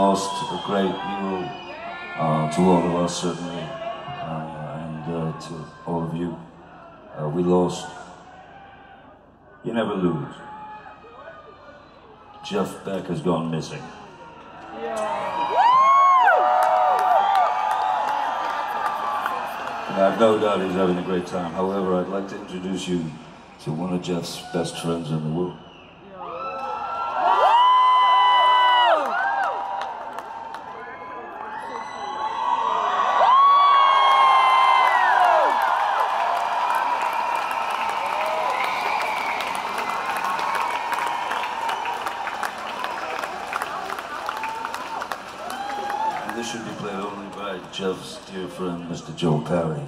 lost a great hero uh, to all of us, certainly, uh, and uh, to all of you. Uh, we lost. You never lose. Jeff Beck has gone missing. And I have no doubt he's having a great time. However, I'd like to introduce you to one of Jeff's best friends in the world. And this should be played only by Jeff's dear friend, Mr. Joe Perry.